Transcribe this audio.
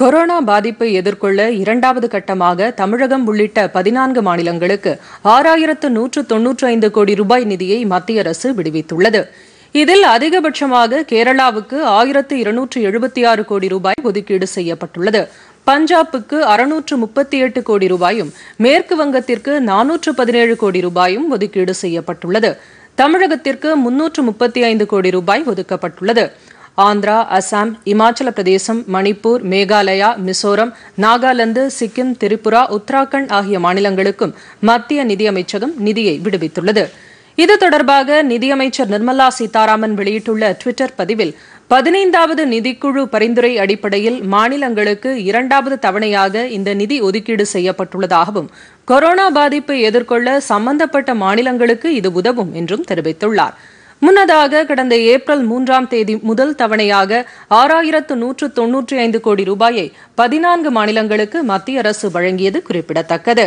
Corona பாதிப்பை எதிர்கொள்ள இரண்டாவது கட்டமாக தமிழகம் உள்ளிட்ட பதினான்கு மாநிலங்களுக்கு ஆறாயிரத்து நூற்று தொன்னூற்றி ஐந்து கோடி ரூபாய் நிதியை மத்திய அரசு விடுவித்துள்ளது. இதில் அதிகபட்சமாக கேரளாவுக்கு ஆயிரத்து இருநூற்று எழுபத்தி ஆறு கோடி ரூபாய் ஒதுக்கீடு செய்யப்பட்டுள்ளது. பஞ்சாபுக்கு அறுநூற்று முப்பத்தி எட்டு கோடி ரூபாயும் மேற்கு வங்கத்திற்கு நானூற்று பதினேழு கோடி ரூபாயும் ஒதுக்கீடு செய்யப்பட்டுள்ளது. தமிழகத்திற்கு முன்னூற்று முப்பத்தி ஐந்து கோடி ரூபாய் ஒதுக்கப்பட்டுள்ளது. ஆந்திரா அசாம் இமாச்சல பிரதேசம் மணிப்பூர் மேகாலயா மிசோரம் நாகாலாந்து சிக்கிம் திரிபுரா உத்தராகண்ட் ஆகிய மாநிலங்களுக்கும் மத்திய நிதியமைச்சகம் நிதியை விடுவித்துள்ளது. இது தொடர்பாக நிதியமைச்சர் நிர்மலா சீதாராமன் வெளியிட்டுள்ள டுவிட்டர் பதிவில் பதினைந்தாவது நிதிக்குழு பரிந்துரை அடிப்படையில் மாநிலங்களுக்கு இரண்டாவது தவணையாக இந்த நிதி ஒதுக்கீடு செய்யப்பட்டுள்ளதாகவும் கொரோனா பாதிப்பை எதிர்கொள்ள சம்பந்தப்பட்ட மாநிலங்களுக்கு இது உதவும் என்றும் தெரிவித்துள்ளார். முன்னதாக கடந்த ஏப்ரல் மூன்றாம் தேதி முதல் தவணையாக ஆறாயிரத்து நூற்று தொன்னூற்றி ஐந்து கோடி ரூபாயை பதினான்கு மாநிலங்களுக்கு மத்திய அரசு வழங்கியது குறிப்பிடத்தக்கது.